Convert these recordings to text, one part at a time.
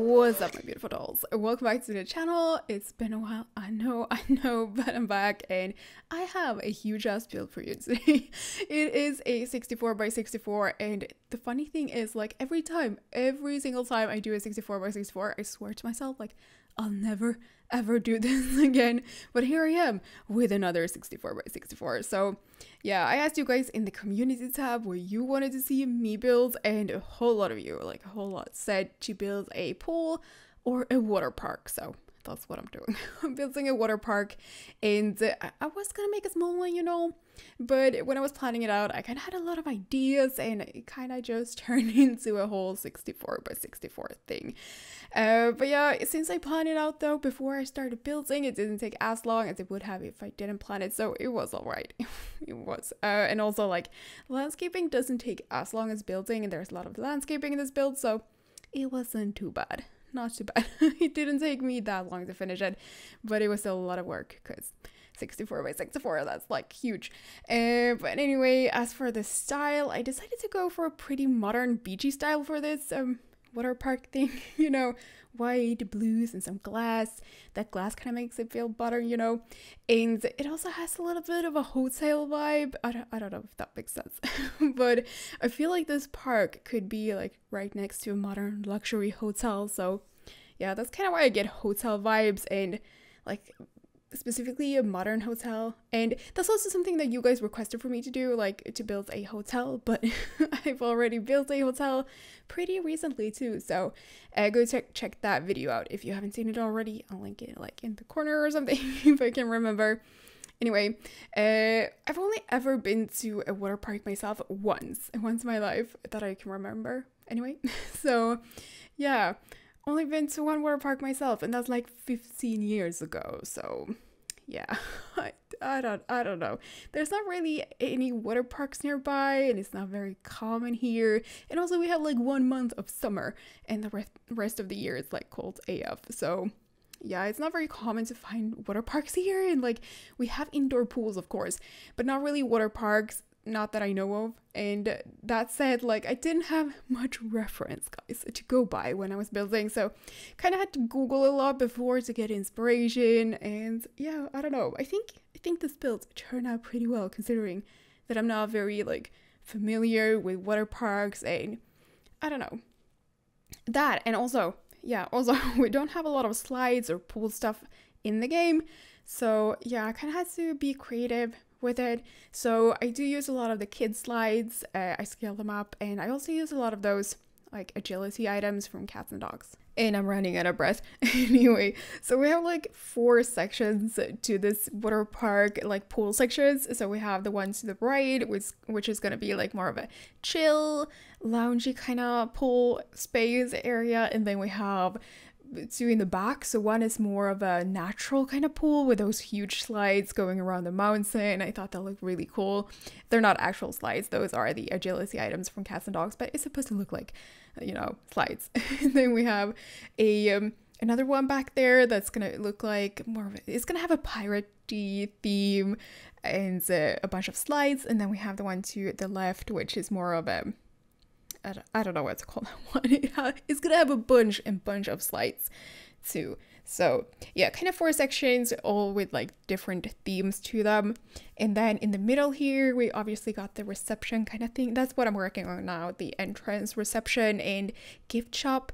What's up my beautiful dolls? Welcome back to the channel. It's been a while, I know, I know, but I'm back and I have a huge ass build for you today. it is a 64 by 64 and the funny thing is like every time, every single time I do a 64 by 64, I swear to myself like I'll never ever do this again. But here I am with another 64 by 64. So yeah, I asked you guys in the community tab where you wanted to see me build, and a whole lot of you, like a whole lot, said to build a pool or a water park. So that's what I'm doing. I'm building a water park, and I was gonna make a small one, you know, but when I was planning it out, I kind of had a lot of ideas, and it kind of just turned into a whole 64 by 64 thing. Uh, but yeah, since I planned it out though before I started building, it didn't take as long as it would have if I didn't plan it, so it was alright. it was. Uh, and also, like, landscaping doesn't take as long as building, and there's a lot of landscaping in this build, so it wasn't too bad not too bad. it didn't take me that long to finish it, but it was still a lot of work because 64 by 64, that's like huge. Uh, but anyway, as for the style, I decided to go for a pretty modern beachy style for this. Um, water park thing, you know, white, blues, and some glass. That glass kind of makes it feel better, you know. And it also has a little bit of a hotel vibe. I don't, I don't know if that makes sense, but I feel like this park could be like right next to a modern luxury hotel. So yeah, that's kind of why I get hotel vibes and like specifically a modern hotel. And that's also something that you guys requested for me to do like to build a hotel but i've already built a hotel pretty recently too. So uh, go check check that video out if you haven't seen it already. I'll link it like in the corner or something if i can remember. Anyway uh, i've only ever been to a water park myself once once in my life that i can remember. Anyway so yeah only been to one water park myself, and that's like 15 years ago. So, yeah, I, I don't I don't know. There's not really any water parks nearby, and it's not very common here. And also, we have like one month of summer, and the rest rest of the year it's like cold AF. So. Yeah, it's not very common to find water parks here, and like we have indoor pools, of course, but not really water parks not that I know of. And that said, like I didn't have much reference, guys, to go by when I was building, so kind of had to Google a lot before to get inspiration. And yeah, I don't know. I think I think this build turned out pretty well considering that I'm not very like familiar with water parks and I don't know that. And also, yeah, also we don't have a lot of slides or pool stuff in the game. So yeah, I kind of had to be creative with it. So I do use a lot of the kid slides, uh, I scale them up, and I also use a lot of those like agility items from cats and dogs. And I'm running out of breath. anyway, so we have like four sections to this water park, like pool sections. So we have the one to the right, which which is gonna be like more of a chill, loungy kind of pool space area, and then we have two in the back. So one is more of a natural kind of pool with those huge slides going around the mountain. I thought that looked really cool. They're not actual slides; those are the agility items from Cats and Dogs, but it's supposed to look like, you know, slides. and then we have a um, another one back there that's gonna look like more of it's gonna have a piratey theme and uh, a bunch of slides. And then we have the one to the left, which is more of a I don't, I don't know what to call that one. it's gonna have a bunch and bunch of slides too. So yeah, kind of four sections, all with like different themes to them. And then in the middle here, we obviously got the reception kind of thing. That's what I'm working on now, the entrance reception and gift shop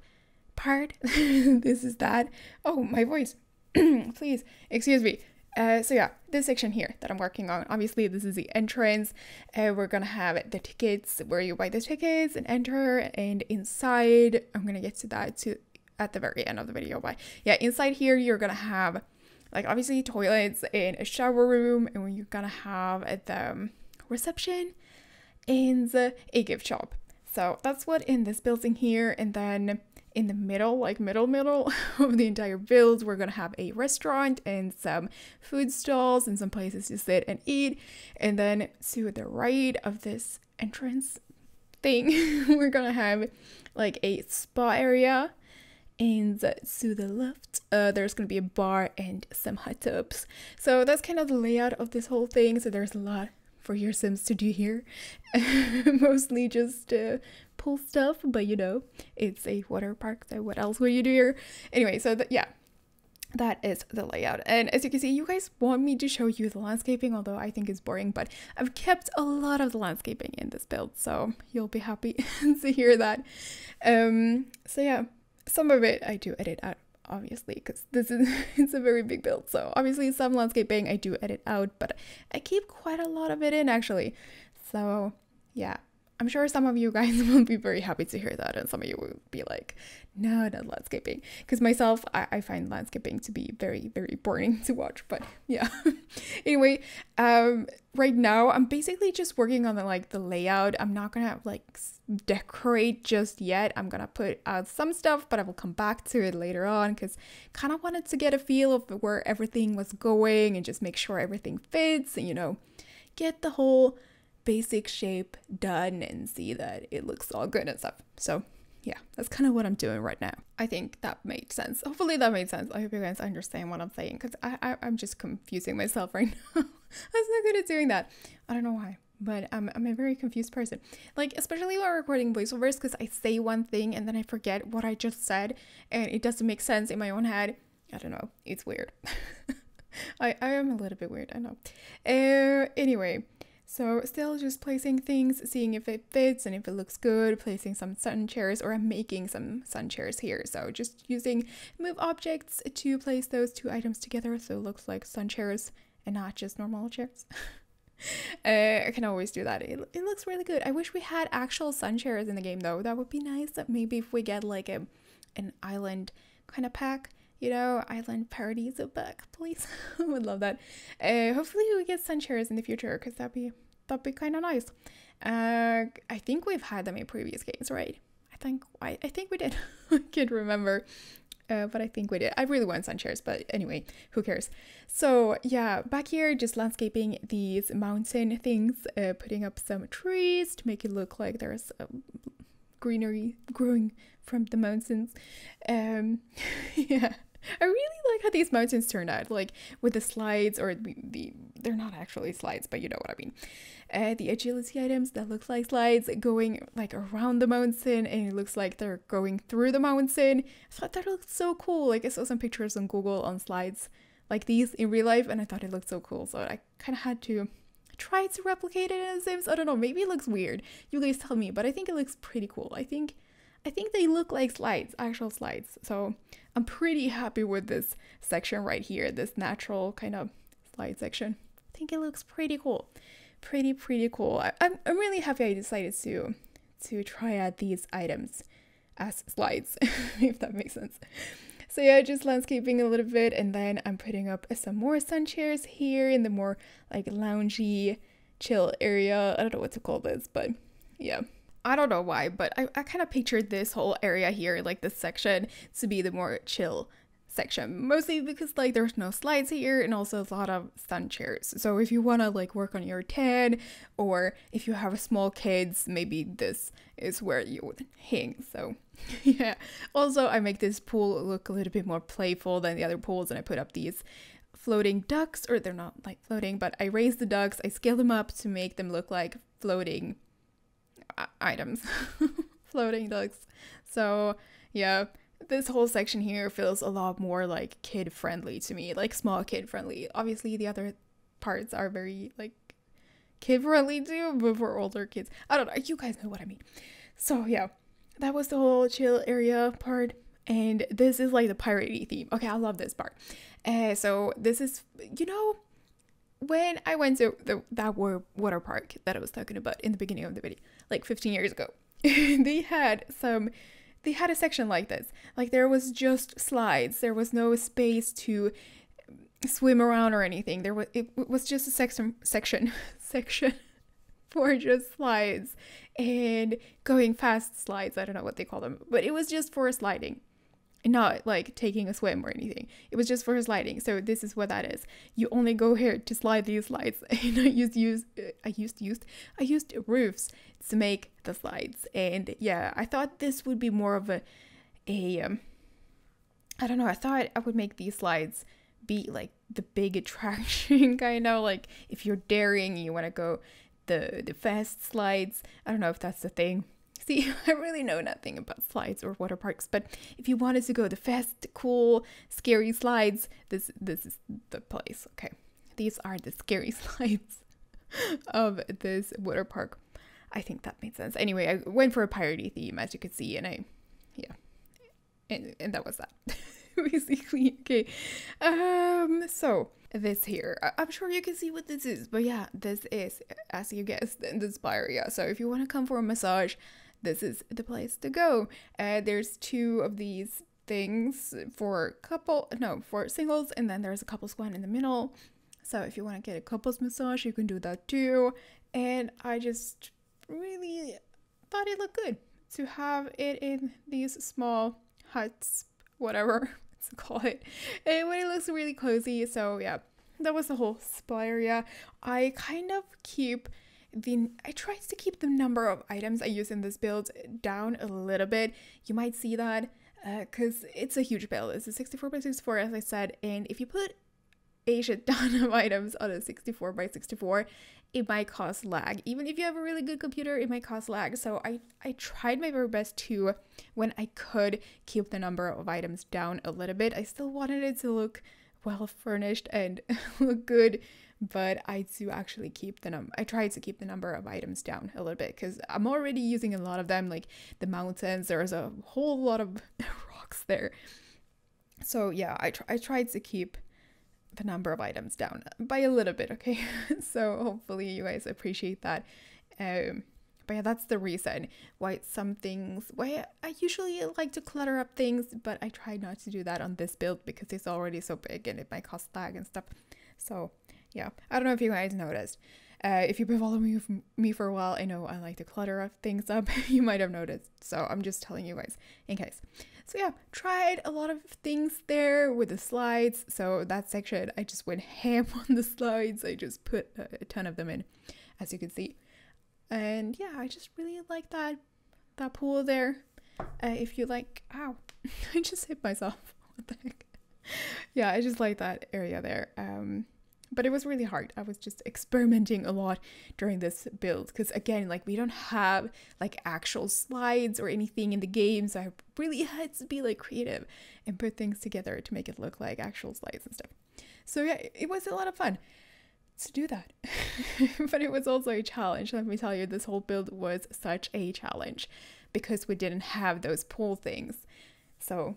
part. this is that. Oh, my voice. Please, excuse me. Uh, so yeah, this section here that I'm working on, obviously this is the entrance. Uh, we're gonna have the tickets where you buy the tickets and enter, and inside, I'm gonna get to that to at the very end of the video. But yeah, inside here you're gonna have like obviously toilets and a shower room, and you're gonna have the um, reception and a gift shop. So that's what in this building here, and then in the middle, like middle middle of the entire build, we're gonna have a restaurant and some food stalls and some places to sit and eat. And then to the right of this entrance thing, we're gonna have like a spa area. And to the left, uh, there's gonna be a bar and some hot tubs. So that's kind of the layout of this whole thing. So there's a lot for your Sims to do here. Mostly just uh, stuff, but you know, it's a water park, so what else would you do here? Anyway, so th- yeah, that is the layout. And as you can see, you guys want me to show you the landscaping, although I think it's boring, but I've kept a lot of the landscaping in this build, so you'll be happy to hear that. Um, so yeah, some of it I do edit out obviously because this is it's a very big build so obviously some landscaping i do edit out but i keep quite a lot of it in actually so yeah I'm sure some of you guys will be very happy to hear that, and some of you will be like, no, not landscaping. Because myself, I, I find landscaping to be very, very boring to watch. But yeah. anyway, um, right now I'm basically just working on the like the layout. I'm not gonna like decorate just yet. I'm gonna put out some stuff, but I will come back to it later on because kind of wanted to get a feel of where everything was going and just make sure everything fits and you know, get the whole basic shape done and see that it looks all good and stuff. So yeah, that's kind of what I'm doing right now. I think that made sense. Hopefully that made sense. I hope you guys understand what I'm saying because I, I, I'm just confusing myself right now. I'm so good at doing that. I don't know why but I'm, I'm a very confused person. Like, especially while recording voiceovers, because I say one thing and then I forget what I just said and it doesn't make sense in my own head. I don't know. It's weird. I, I am a little bit weird, I know. Uh, anyway, so still just placing things, seeing if it fits and if it looks good, placing some sun chairs or I'm making some sun chairs here. So just using move objects to place those two items together so it looks like sun chairs and not just normal chairs. uh, I can always do that. It, it looks really good. I wish we had actual sun chairs in the game though. That would be nice. Maybe if we get like a an island kind of pack you know, Island Paradise of back, please. I would love that. Uh, hopefully we get sun chairs in the future because that'd be that'd be kind of nice. Uh, I think we've had them in previous games, right? I think I, I think we did. I can't remember. Uh, but I think we did. I really want sun chairs, but anyway, who cares? So yeah, back here, just landscaping these mountain things, uh, putting up some trees to make it look like there's um, greenery growing from the mountains. Um, yeah, I really like how these mountains turned out, like with the slides or the, the they're not actually slides, but you know what I mean. Uh, the agility items that look like slides going like around the mountain and it looks like they're going through the mountain. I thought that looked so cool. Like I saw some pictures on Google on slides like these in real life and I thought it looked so cool. So I kind of had to try to replicate it in Sims. I don't know, maybe it looks weird. You guys tell me, but I think it looks pretty cool. I think I think they look like slides, actual slides. So I'm pretty happy with this section right here, this natural kind of slide section. I think it looks pretty cool. Pretty, pretty cool. I, am I'm really happy I decided to, to try out these items as slides, if that makes sense. So yeah, just landscaping a little bit and then I'm putting up some more sun chairs here in the more like loungy, chill area. I don't know what to call this, but yeah. I don't know why, but I, I kind of pictured this whole area here, like this section, to be the more chill section. Mostly because like there's no slides here and also a lot of sun chairs. So if you want to like work on your TED or if you have small kids, maybe this is where you would hang. So yeah. Also, I make this pool look a little bit more playful than the other pools and I put up these floating ducks or they're not like floating, but I raise the ducks, I scale them up to make them look like floating items, floating ducks. So yeah, this whole section here feels a lot more like kid friendly to me, like small kid friendly. Obviously, the other parts are very like kid friendly too, but for older kids. I don't know. You guys know what I mean. So yeah, that was the whole chill area part. And this is like the piratey theme. Okay, I love this part. Uh, so this is, you know, when I went to the, that water park that I was talking about in the beginning of the video, like 15 years ago, they had some, they had a section like this. Like there was just slides. There was no space to swim around or anything. There was, it was just a section, section, section for just slides and going fast slides. I don't know what they call them, but it was just for sliding not like taking a swim or anything. It was just for sliding. So this is what that is. You only go here to slide these slides. And I used use I used used I used roofs to make the slides. And yeah, I thought this would be more of a a um I don't know. I thought I would make these slides be like the big attraction kind of like if you're daring you want to go the the fast slides. I don't know if that's the thing See, I really know nothing about slides or water parks, but if you wanted to go the fast, cool, scary slides, this this is the place. Okay, these are the scary slides of this water park. I think that made sense. Anyway, I went for a piratey theme, as you could see, and I, yeah, and, and that was that. basically okay um so this here I- am sure you can see what this is but yeah this is as you guessed the spa area so if you want to come for a massage this is the place to go uh, there's two of these things for couple no for singles and then there's a couples one in the middle so if you want to get a couples massage you can do that too and i just really thought it looked good to have it in these small huts whatever to call it. Anyway, it looks really cozy. So yeah, that was the whole spa area. I kind of keep the I tried to keep the number of items I use in this build down a little bit. You might see that because uh, it's a huge build. It's a 64 by 64 as I said, and if you put a shit ton of items on a 64 by 64, it might cause lag. Even if you have a really good computer, it might cause lag. So I, I tried my very best to, when I could, keep the number of items down a little bit. I still wanted it to look well furnished and look good, but I do actually keep the number. I tried to keep the number of items down a little bit because I'm already using a lot of them, like the mountains. There's a whole lot of rocks there. So yeah, I, tr- I tried to keep the number of items down by a little bit, okay? so hopefully you guys appreciate that. Um, but yeah, that's the reason why some things, why I usually like to clutter up things, but I try not to do that on this build because it's already so big and it might cause lag and stuff. So yeah, I don't know if you guys noticed. Uh, if you've been following me, me for a while, I know I like to clutter things up. you might have noticed. So I'm just telling you guys in case. So yeah, tried a lot of things there with the slides. So that section, I just went ham on the slides. I just put a, ton of them in, as you can see. And yeah, I just really like that that pool there. Uh, if you like, ow, I just hit myself. What the heck? Yeah, I just like that area there. Um, but it was really hard. I was just experimenting a lot during this build because again, like we don't have like actual slides or anything in the game, so I really had to be like creative and put things together to make it look like actual slides and stuff. So yeah, it was a lot of fun to do that. but it was also a challenge. Let me tell you, this whole build was such a challenge because we didn't have those pool things. So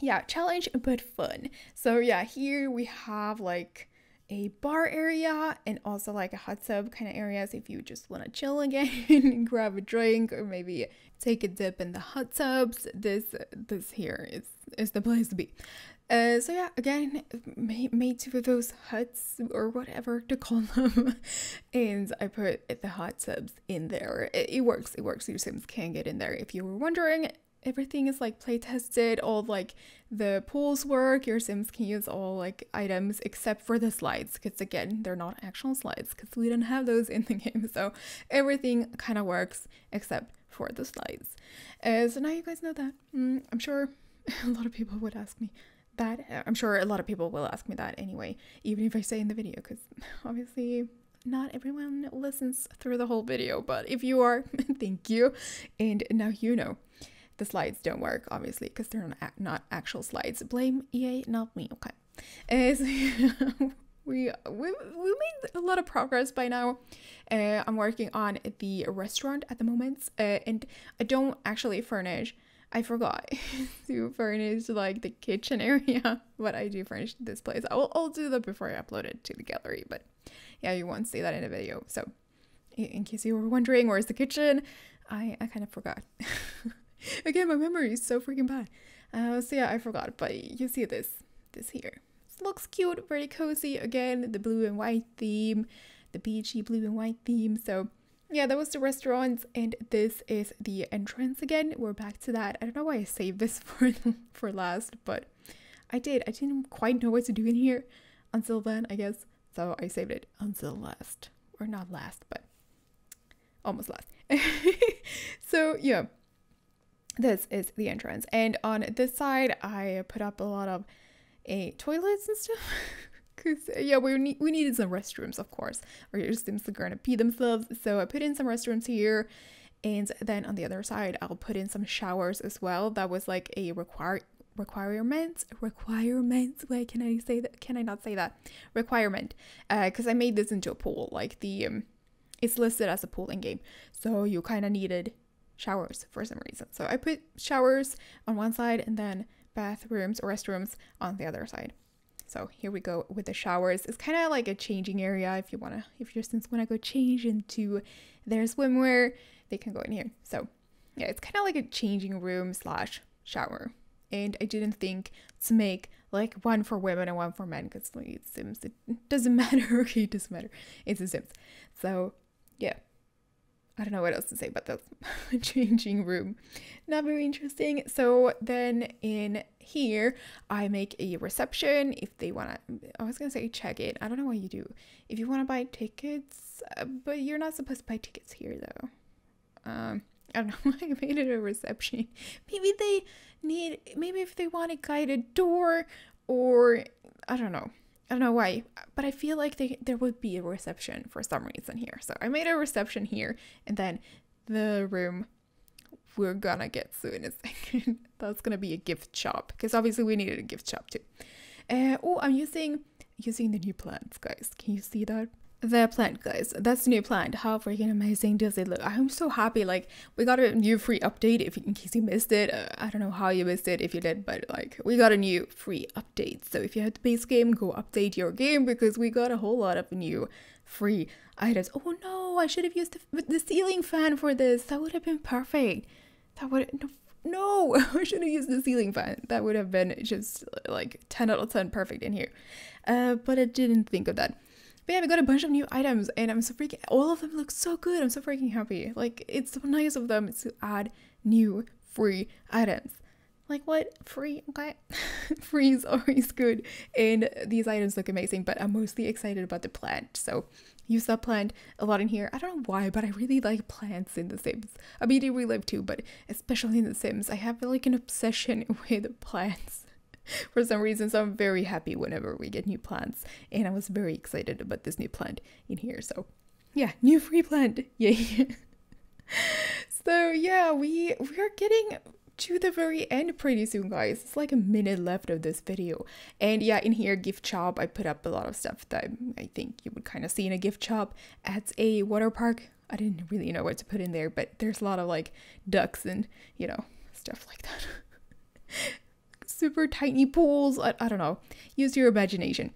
yeah, challenge but fun. So yeah, here we have like a bar area and also like a hot tub kind of areas if you just want to chill again grab a drink or maybe take a dip in the hot tubs. This this here is is the place to be. Uh, so yeah again made, made two of those huts or whatever to call them. And i put the hot tubs in there. It, it works it works. Your sims can get in there if you were wondering everything is like play tested all like the pools work your sims can use all like items except for the slides because again they're not actual slides because we don't have those in the game so everything kind of works except for the slides uh, so now you guys know that mm, i'm sure a lot of people would ask me that uh, i'm sure a lot of people will ask me that anyway even if i say in the video because obviously not everyone listens through the whole video, but if you are, thank you. And now you know the slides don't work, obviously, because they're not, not actual slides. Blame EA, not me. Okay. Uh, so, we, we we made a lot of progress by now. Uh, I'm working on the restaurant at the moment, uh, and I don't actually furnish. I forgot to furnish like the kitchen area, but I do furnish this place. I will I'll do that before I upload it to the gallery, but yeah, you won't see that in the video. So, in case you were wondering, where's the kitchen? I I kind of forgot. Again, my memory is so freaking bad. Uh, so yeah, I forgot, but you see this, this here. It looks cute, very cozy. Again, the blue and white theme, the beachy blue and white theme. So yeah, that was the restaurants, and this is the entrance again. We're back to that. I don't know why I saved this for for last, but I did. I didn't quite know what to do in here until then, I guess. So I saved it until last, or not last, but almost last. so yeah, this is the entrance. And on this side, I put up a lot of a toilets and stuff. Cause yeah, we need we needed some restrooms, of course, or your Sims are gonna pee themselves. So I put in some restrooms here, And then on the other side, I'll put in some showers as well. That was like a require requirement requirement why can i say that can i not say that requirement because uh, i made this into a pool like the um, it's listed as a pool in game so you kind of needed showers for some reason so i put showers on one side and then bathrooms or restrooms on the other side so here we go with the showers. It's kind of like a changing area if you want to, if your students want to go change into their swimwear, they can go in here. So yeah, it's kind of like a changing room slash shower. And I didn't think to make like one for women and one for men because like it Sims, it doesn't matter. okay, it doesn't matter. It's a Sims. So yeah, I don't know what else to say but that's changing room. Not very interesting. So then in here, I make a reception if they want to. I was gonna say check in. I don't know what you do. If you want to buy tickets, uh, but you're not supposed to buy tickets here though. Um, I don't know. I made it a reception. Maybe they need. Maybe if they want a guided tour, or I don't know. I don't know why, but I feel like they, there would be a reception for some reason here. So I made a reception here, and then the room we're gonna get soon second. That's gonna be a gift shop because obviously we needed a gift shop too. Uh, oh, I'm using using the new plants, guys. Can you see that? The plant, guys. That's the new plant. How freaking amazing does it look? I'm so happy. Like, we got a new free update if in case you missed it. Uh, I don't know how you missed it if you did, but like, we got a new free update. So if you have the base game, go update your game because we got a whole lot of new free items. Oh no, I should have used the, the ceiling fan for this. That would have been perfect. That would no, no I should have used the ceiling fan. That would have been just like 10 out of 10 perfect in here. Uh, but I didn't think of that. Yeah, we got a bunch of new items and I'm so freaking, all of them look so good. I'm so freaking happy. Like, it's so nice of them to add new free items. Like, what? Free? Okay. free is always good. And these items look amazing, but I'm mostly excited about the plant. So, use that plant a lot in here. I don't know why, but I really like plants in The Sims. I mean, in real life too, but especially in The Sims, I have like an obsession with the plants. for some reason. So I'm very happy whenever we get new plants. And I was very excited about this new plant in here. So yeah, new free plant. Yay. so yeah, we we are getting to the very end pretty soon guys it's like a minute left of this video and yeah in here gift shop i put up a lot of stuff that i think you would kind of see in a gift shop at a water park i didn't really know what to put in there but there's a lot of like ducks and you know stuff like that super tiny pools. I, I don't know. Use your imagination.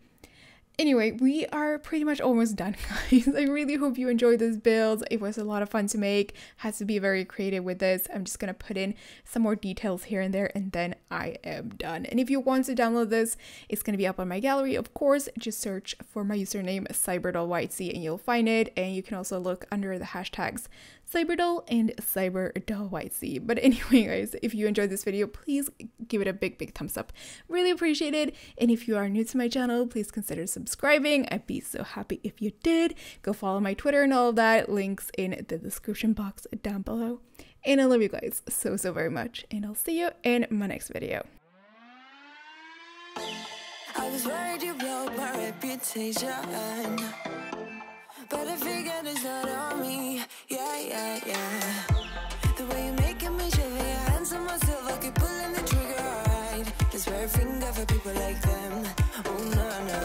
Anyway, we are pretty much almost done, guys. I really hope you enjoyed this build. It was a lot of fun to make. Has to be very creative with this. I'm just gonna put in some more details here and there, and then I am done. And if you want to download this, it's gonna be up on my gallery, of course. Just search for my username cyberdollYT and you'll find it. And you can also look under the hashtags Cyberdoll and CyberdollYT. But anyway, guys, if you enjoyed this video, please give it a big, big thumbs up. Really appreciate it. And if you are new to my channel, please consider subscribing. I'd be so happy if you did. Go follow my Twitter and all of that. Links in the description box down below. And I love you guys so, so very much. And I'll see you in my next video. I was worried you broke my reputation but I figured it's not on me. Yeah, yeah, yeah. The way you're making me shiver, your hands on myself, I keep pulling the trigger, right. This very finger for people like them. Oh, no, no.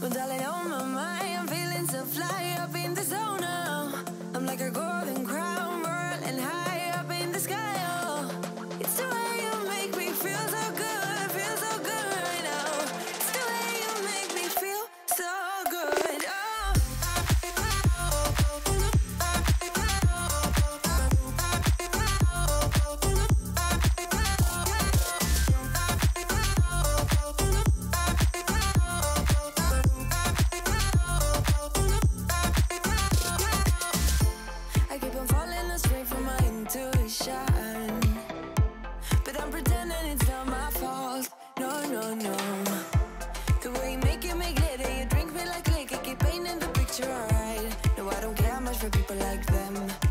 But darling, on my mind, I'm feeling so fly up in the zone now. I'm like a golden crown, whirling high up in the sky. It's the way you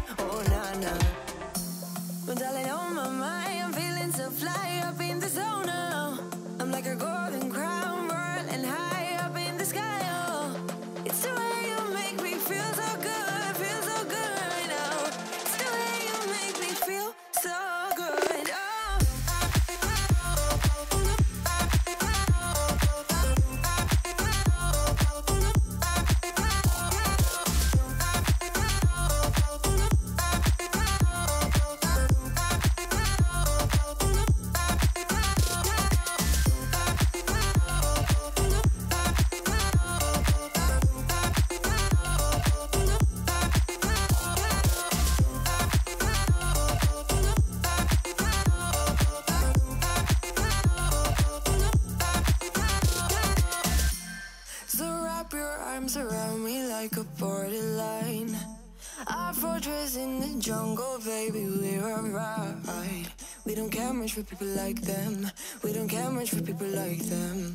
for people like them. We don't care much for people like them.